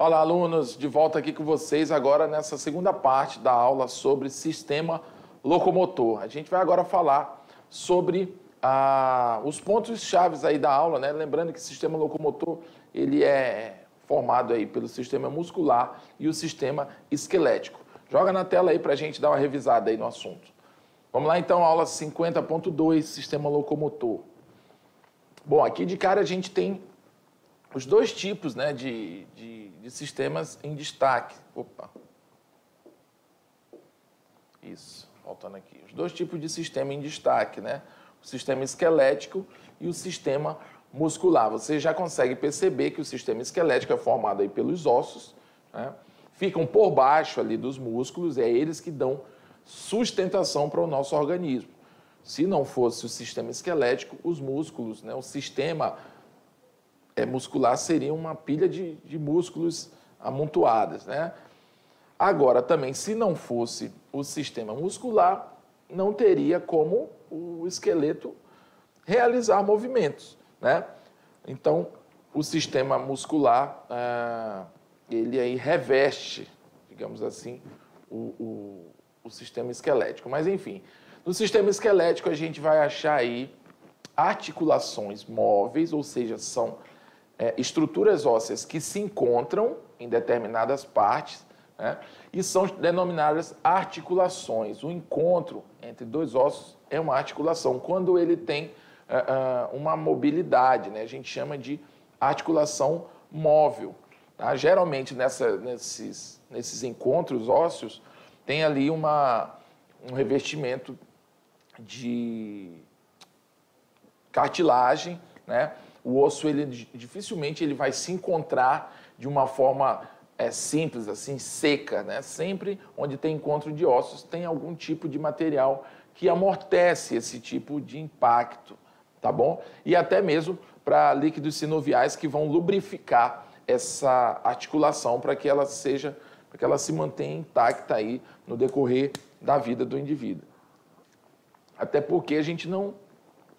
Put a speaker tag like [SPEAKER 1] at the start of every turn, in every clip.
[SPEAKER 1] Olá, alunos, de volta aqui com vocês agora nessa segunda parte da aula sobre sistema locomotor. A gente vai agora falar sobre ah, os pontos chaves aí da aula, né? Lembrando que o sistema locomotor ele é formado aí pelo sistema muscular e o sistema esquelético. Joga na tela aí para a gente dar uma revisada aí no assunto. Vamos lá então, aula 50.2, sistema locomotor. Bom, aqui de cara a gente tem os dois tipos né, de, de, de sistemas em destaque. Opa. Isso, voltando aqui. Os dois tipos de sistema em destaque, né? O sistema esquelético e o sistema muscular. Você já consegue perceber que o sistema esquelético é formado aí pelos ossos, né? ficam por baixo ali dos músculos, é eles que dão sustentação para o nosso organismo. Se não fosse o sistema esquelético, os músculos, né, o sistema é, muscular seria uma pilha de, de músculos amontoadas. Né? Agora, também, se não fosse o sistema muscular, não teria como o esqueleto realizar movimentos. Né? Então, o sistema muscular, ah, ele aí reveste, digamos assim, o, o, o sistema esquelético. Mas, enfim, no sistema esquelético a gente vai achar aí articulações móveis, ou seja, são é, estruturas ósseas que se encontram em determinadas partes né, e são denominadas articulações. O encontro entre dois ossos é uma articulação. Quando ele tem uh, uh, uma mobilidade, né, a gente chama de articulação móvel. Tá? Geralmente, nessa, nesses, nesses encontros ósseos, tem ali uma, um revestimento de cartilagem, né? O osso ele dificilmente ele vai se encontrar de uma forma é, simples, assim, seca, né? Sempre onde tem encontro de ossos tem algum tipo de material que amortece esse tipo de impacto, tá bom? E até mesmo para líquidos sinoviais que vão lubrificar essa articulação para que ela seja, para que ela se mantenha intacta aí no decorrer da vida do indivíduo. Até porque a gente não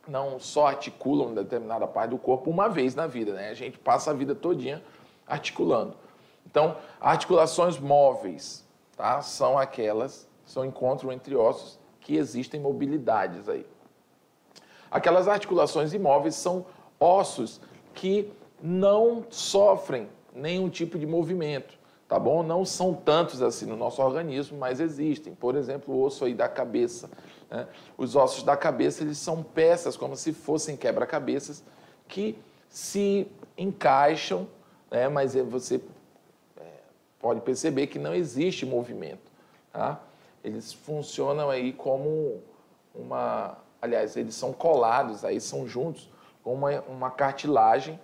[SPEAKER 1] não só articulam determinada parte do corpo uma vez na vida, né? A gente passa a vida todinha articulando. Então, articulações móveis, tá? São aquelas, são encontros entre ossos que existem mobilidades aí. Aquelas articulações imóveis são ossos que não sofrem nenhum tipo de movimento, tá bom? Não são tantos assim no nosso organismo, mas existem. Por exemplo, o osso aí da cabeça, né? Os ossos da cabeça eles são peças, como se fossem quebra-cabeças, que se encaixam, né? mas é, você é, pode perceber que não existe movimento. Tá? Eles funcionam aí como uma. Aliás, eles são colados, aí são juntos, com uma, uma cartilagem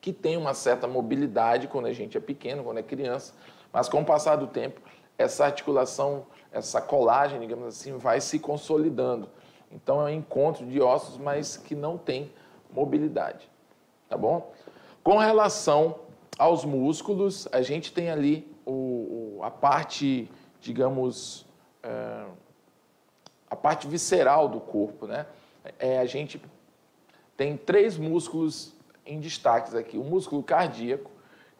[SPEAKER 1] que tem uma certa mobilidade quando a gente é pequeno, quando é criança, mas com o passar do tempo, essa articulação essa colagem, digamos assim, vai se consolidando. Então é um encontro de ossos, mas que não tem mobilidade. Tá bom? Com relação aos músculos, a gente tem ali o, a parte, digamos, é, a parte visceral do corpo, né? É, a gente tem três músculos em destaques aqui. O músculo cardíaco,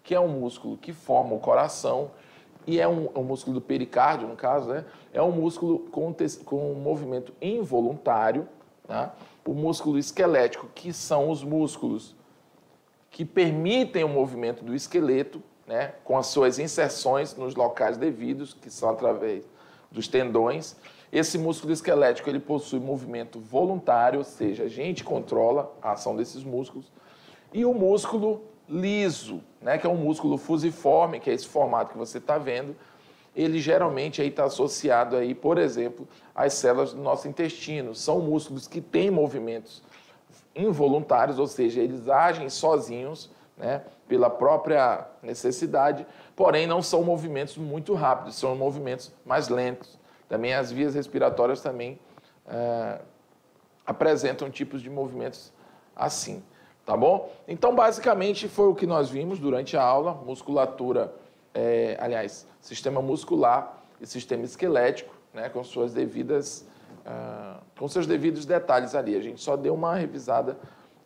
[SPEAKER 1] que é um músculo que forma o coração e é um, um, músculo do pericárdio, no caso, né? é um músculo com, com um movimento involuntário. Né? O músculo esquelético, que são os músculos que permitem o movimento do esqueleto, né? com as suas inserções nos locais devidos, que são através dos tendões. Esse músculo esquelético ele possui movimento voluntário, ou seja, a gente controla a ação desses músculos. E o músculo liso, né, que é um músculo fusiforme, que é esse formato que você está vendo, ele geralmente está associado, aí, por exemplo, às células do nosso intestino. São músculos que têm movimentos involuntários, ou seja, eles agem sozinhos, né, pela própria necessidade, porém não são movimentos muito rápidos, são movimentos mais lentos. Também as vias respiratórias também é, apresentam tipos de movimentos assim. Tá bom? Então, basicamente, foi o que nós vimos durante a aula: musculatura, é, aliás, sistema muscular e sistema esquelético, né, com suas devidas, uh, com seus devidos detalhes ali. A gente só deu uma revisada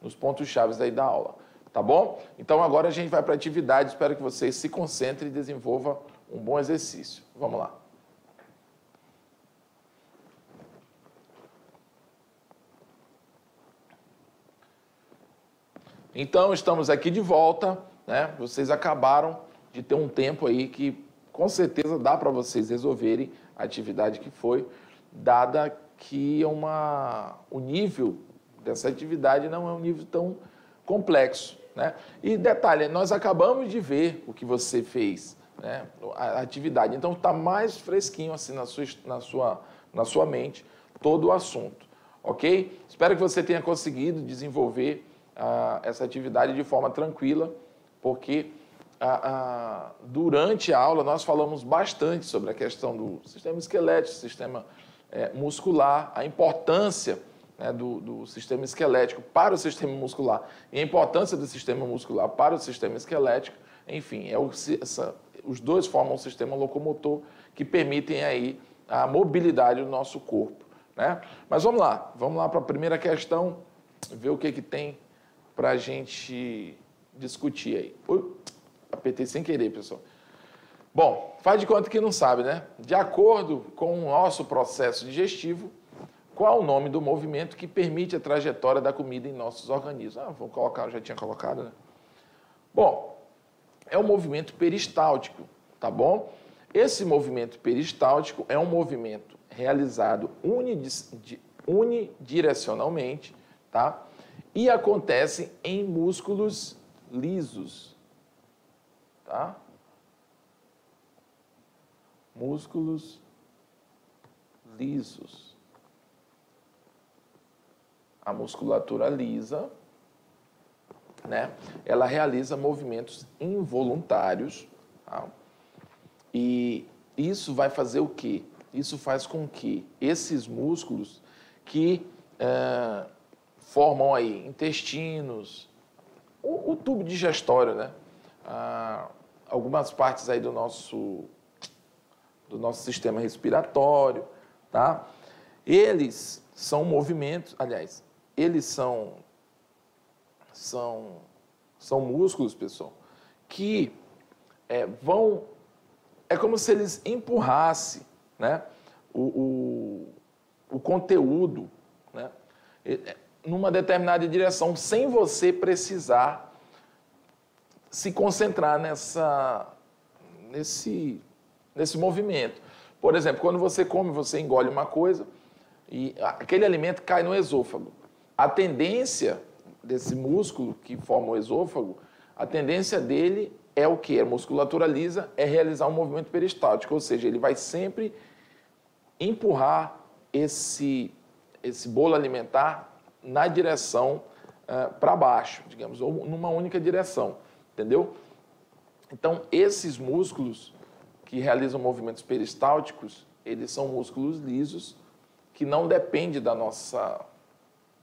[SPEAKER 1] nos pontos chaves aí da aula. Tá bom? Então agora a gente vai para a atividade. Espero que vocês se concentrem e desenvolvam um bom exercício. Vamos lá. Então estamos aqui de volta, né? Vocês acabaram de ter um tempo aí que com certeza dá para vocês resolverem a atividade que foi, dada que é uma, o nível dessa atividade não é um nível tão complexo. Né? E detalhe, nós acabamos de ver o que você fez, né? a atividade, então está mais fresquinho assim na sua, na, sua, na sua mente todo o assunto, ok? Espero que você tenha conseguido desenvolver uh, essa atividade de forma tranquila, porque durante a aula nós falamos bastante sobre a questão do sistema esquelético, sistema é, muscular, a importância né, do, do, sistema esquelético para o sistema muscular e a importância do sistema muscular para o sistema esquelético, enfim, é o, essa, os dois formam um sistema locomotor que permitem aí a mobilidade do nosso corpo. Né? Mas vamos lá, vamos lá para a primeira questão, ver o que, que tem para a gente discutir aí. Ui. Apertei sem querer, pessoal. Bom, faz de conta que não sabe, né? De acordo com o nosso processo digestivo, qual o nome do movimento que permite a trajetória da comida em nossos organismos? Ah, vou colocar, já tinha colocado, né? Bom, é o movimento peristáltico, tá bom? Esse movimento peristáltico é um movimento realizado unidirecionalmente, tá? E acontece em músculos lisos, tá? Músculos lisos. A musculatura lisa, né? Ela realiza movimentos involuntários, tá? E isso vai fazer o quê? Isso faz com que esses músculos que é, formam aí intestinos, o, o tubo digestório, né? Ah, algumas partes aí do nosso, do nosso sistema respiratório, tá? Eles são movimentos, aliás, eles são, são, são músculos, pessoal, que é, vão, é como se eles empurrassem, né? O, o, o conteúdo, né? Numa determinada direção, sem você precisar se concentrar nessa, nesse, nesse movimento. Por exemplo, quando você come, você engole uma coisa e aquele alimento cai no esôfago. A tendência desse músculo que forma o esôfago, a tendência dele é o que? A musculatura lisa é realizar um movimento peristáltico, ou seja, ele vai sempre empurrar esse, esse bolo alimentar na direção uh, eh, para baixo, digamos, ou numa única direção entendeu? Então, esses músculos que realizam movimentos peristálticos, eles são músculos lisos que não dependem da nossa,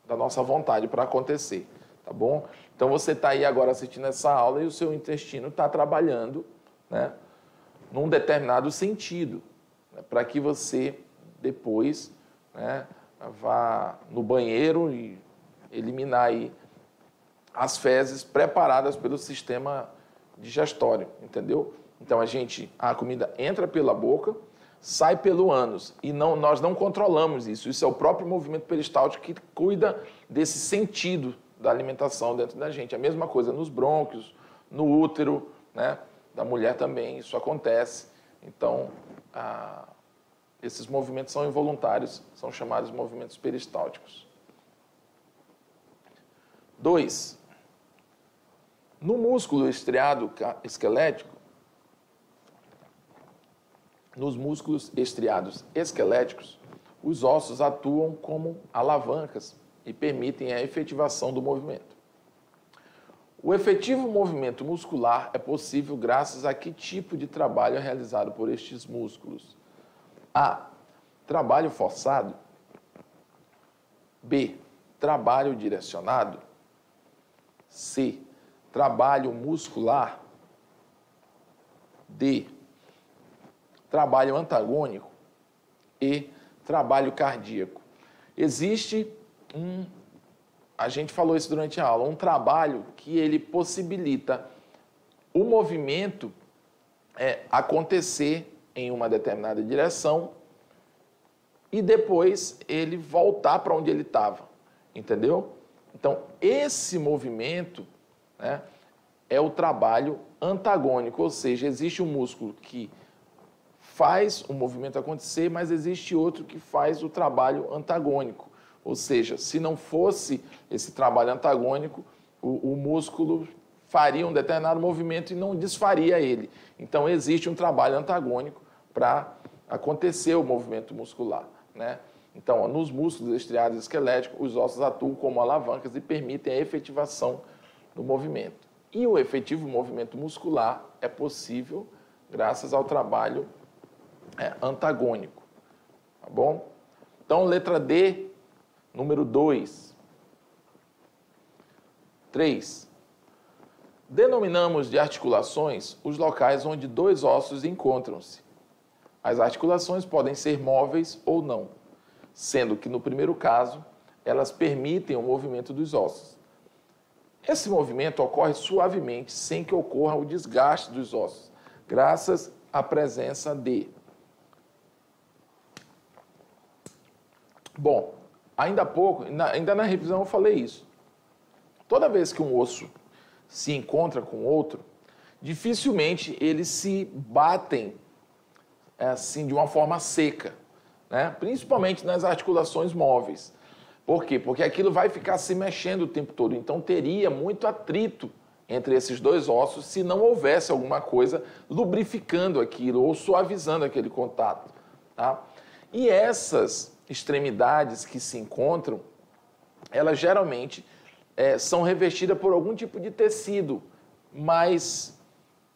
[SPEAKER 1] da nossa vontade para acontecer, tá bom? Então, você está aí agora assistindo essa aula e o seu intestino está trabalhando, né, num determinado sentido, né, para que você depois né, vá no banheiro e eliminar aí as fezes preparadas pelo sistema digestório, entendeu? Então a gente, a comida entra pela boca, sai pelo ânus e não, nós não controlamos isso. Isso é o próprio movimento peristáltico que cuida desse sentido da alimentação dentro da gente. A mesma coisa nos brônquios, no útero, né? Da mulher também isso acontece. Então, esses movimentos são involuntários, são chamados movimentos peristálticos. Dois, no músculo estriado esquelético, nos músculos estriados esqueléticos, os ossos atuam como alavancas e permitem a efetivação do movimento. O efetivo movimento muscular é possível graças a que tipo de trabalho é realizado por estes músculos? A. Trabalho forçado. B. Trabalho direcionado. C trabalho muscular. D. Trabalho antagônico. E. Trabalho cardíaco. Existe um, a gente falou isso durante a aula, um trabalho que ele possibilita o movimento é, acontecer em uma determinada direção e depois ele voltar para onde ele estava, entendeu? Então, esse movimento né, é o trabalho antagônico, ou seja, existe um músculo que faz o movimento acontecer, mas existe outro que faz o trabalho antagônico. Ou seja, se não fosse esse trabalho antagônico, o, o músculo faria um determinado movimento e não desfaria ele. Então, existe um trabalho antagônico para acontecer o movimento muscular. Né? Então, nos músculos estriados esqueléticos, os ossos atuam como alavancas e permitem a efetivação do movimento. E o efetivo movimento muscular é possível graças ao trabalho é, antagônico. Tá bom? Então, letra D, número 2. 3. Denominamos de articulações os locais onde dois ossos encontram-se. As articulações podem ser móveis ou não, sendo que no primeiro caso, elas permitem o movimento dos ossos. Esse movimento ocorre suavemente, sem que ocorra o desgaste dos ossos, graças à presença de. Bom, ainda há pouco, ainda na revisão eu falei isso. Toda vez que um osso se encontra com outro, dificilmente eles se batem é assim de uma forma seca, né? principalmente nas articulações móveis. Por quê? Porque aquilo vai ficar se mexendo o tempo todo. Então teria muito atrito entre esses dois ossos se não houvesse alguma coisa lubrificando aquilo ou suavizando aquele contato. Tá? E essas extremidades que se encontram, elas geralmente é, são revestidas por algum tipo de tecido mais,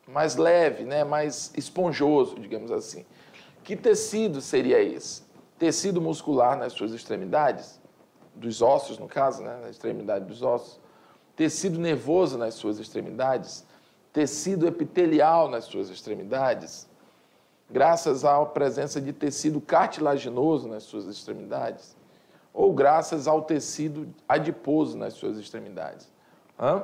[SPEAKER 1] mais leve, né? mais esponjoso, digamos assim. Que tecido seria esse? Tecido muscular nas suas extremidades, dos ossos, no caso, né? na extremidade dos ossos. Tecido nervoso nas suas extremidades. Tecido epitelial nas suas extremidades. Graças à presença de tecido cartilaginoso nas suas extremidades. Ou graças ao tecido adiposo nas suas extremidades. Hã?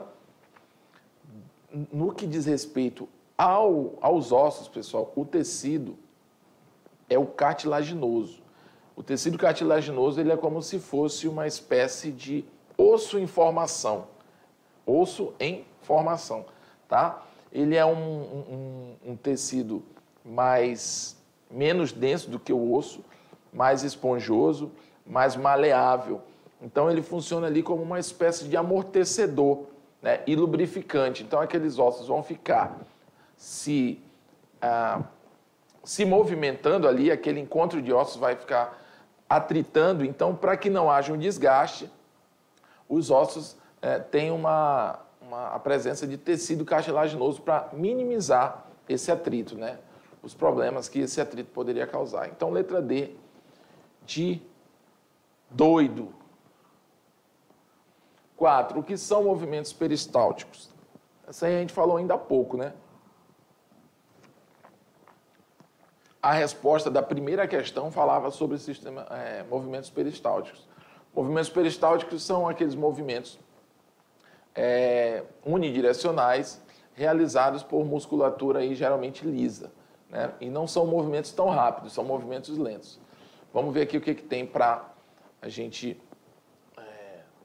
[SPEAKER 1] No que diz respeito ao, aos ossos, pessoal, o tecido é o cartilaginoso. O tecido cartilaginoso ele é como se fosse uma espécie de osso em formação. Osso em formação, tá? Ele é um, um, um tecido mais menos denso do que o osso, mais esponjoso, mais maleável. Então ele funciona ali como uma espécie de amortecedor né, e lubrificante. Então aqueles ossos vão ficar se ah, se movimentando ali, aquele encontro de ossos vai ficar atritando. Então, para que não haja um desgaste, os ossos é, têm uma, uma, a presença de tecido cartilaginoso para minimizar esse atrito, né? os problemas que esse atrito poderia causar. Então, letra D, de doido. Quatro, o que são movimentos peristálticos? Essa aí a gente falou ainda há pouco, né? a resposta da primeira questão falava sobre sistema, é, movimentos peristálticos. Movimentos peristálticos são aqueles movimentos é, unidirecionais realizados por musculatura aí, geralmente lisa. Né? E não são movimentos tão rápidos, são movimentos lentos. Vamos ver aqui o que, que tem para a gente é,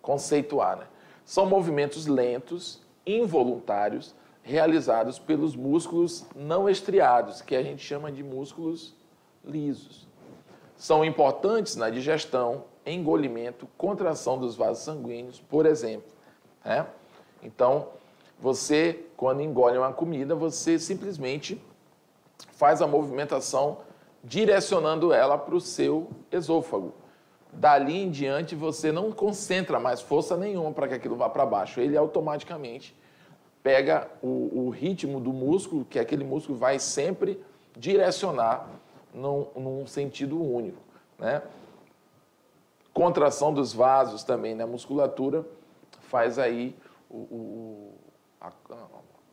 [SPEAKER 1] conceituar. Né? São movimentos lentos, involuntários, realizados pelos músculos não estriados, que a gente chama de músculos lisos. São importantes na digestão, engolimento, contração dos vasos sanguíneos, por exemplo. Né? Então, você, quando engole uma comida, você simplesmente faz a movimentação direcionando ela para o seu esôfago. Dali em diante, você não concentra mais força nenhuma para que aquilo vá para baixo. Ele automaticamente pega o, o, ritmo do músculo, que aquele músculo vai sempre direcionar num, num sentido único. Né? Contração dos vasos também na né? musculatura faz aí o, o a,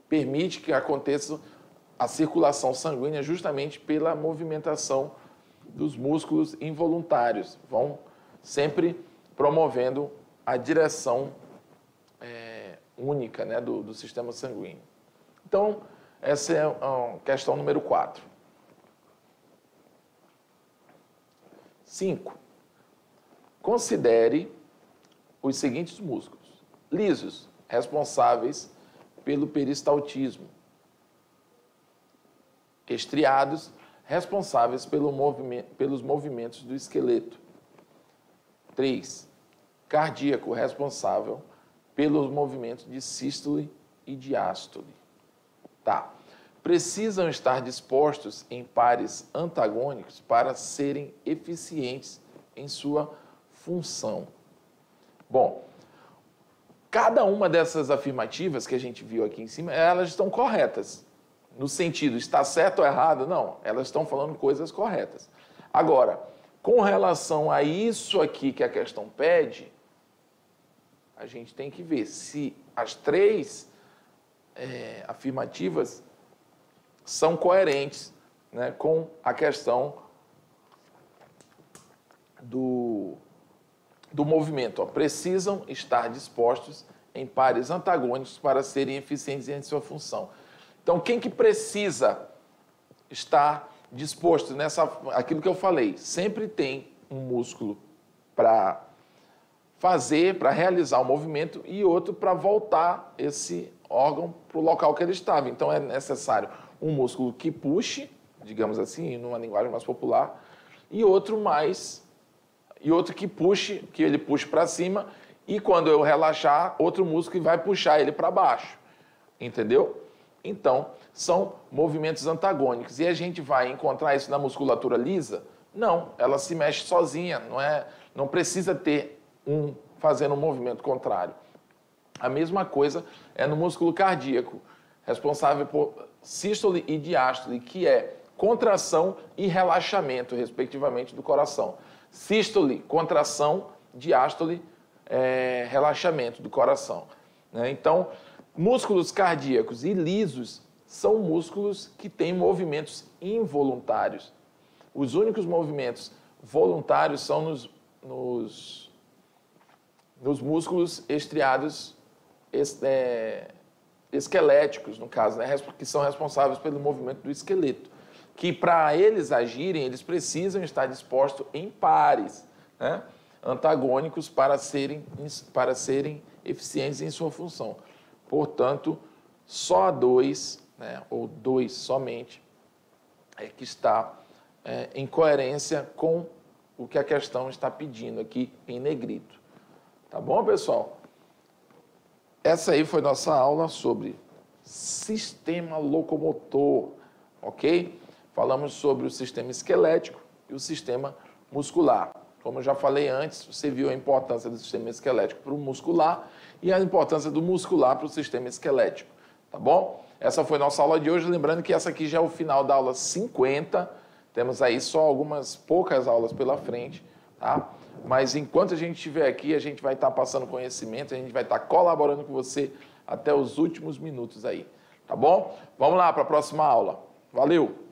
[SPEAKER 1] permite que aconteça a circulação sanguínea justamente pela movimentação dos músculos involuntários. Vão sempre promovendo a direção é, única né, do, do sistema sanguíneo. Então, essa é a questão número 4. 5. Considere os seguintes músculos: lisos, responsáveis pelo peristaltismo, estriados, responsáveis pelo pelos movimentos do esqueleto. 3. Cardíaco, responsável pelos movimentos de sístole e diástole. Tá. Precisam estar dispostos em pares antagônicos para serem eficientes em sua função. Bom, cada uma dessas afirmativas que a gente viu aqui em cima, elas estão corretas. No sentido, está certo ou errado? Não, elas estão falando coisas corretas. Agora, com relação a isso aqui que a questão pede, a gente tem que ver se as três é, afirmativas são coerentes né, com a questão do, do movimento. Ó, precisam estar dispostos em pares antagônicos para serem eficientes em sua função. Então, quem que precisa estar disposto nessa aquilo que eu falei? Sempre tem um músculo para fazer, para realizar o movimento e outro para voltar esse órgão para o local que ele estava. Então é necessário um músculo que puxe, digamos assim, numa linguagem mais popular, e outro mais e outro que puxe, que ele puxe para cima, e quando eu relaxar, outro músculo que vai puxar ele para baixo. Entendeu? Então, são movimentos antagônicos. E a gente vai encontrar isso na musculatura lisa? Não, ela se mexe sozinha, não é, não precisa ter um fazendo um movimento contrário. A mesma coisa é no músculo cardíaco, responsável por sístole e diástole, que é contração e relaxamento, respectivamente, do coração. Sístole, contração, diástole, é, relaxamento do coração. Né? Então, músculos cardíacos e lisos são músculos que têm movimentos involuntários. Os únicos movimentos voluntários são nos, nos, nos músculos estriados é, esqueléticos, no caso, né, que são responsáveis pelo movimento do esqueleto. Que para eles agirem, eles precisam estar dispostos em pares, né, antagônicos, para serem, para serem eficientes em sua função. Portanto, só dois, né, ou dois somente, é que está é, em coerência com o que a questão está pedindo aqui em negrito. Tá bom, pessoal? Essa aí foi nossa aula sobre sistema locomotor, ok? Falamos sobre o sistema esquelético e o sistema muscular. Como eu já falei antes, você viu a importância do sistema esquelético para o muscular e a importância do muscular para o sistema esquelético, tá bom? Essa foi nossa aula de hoje, lembrando que essa aqui já é o final da aula 50. Temos aí só algumas poucas aulas pela frente, tá? Mas enquanto a gente estiver aqui, a gente vai estar passando conhecimento, a gente vai estar colaborando com você até os últimos minutos aí. Tá bom? Vamos lá para a próxima aula. Valeu!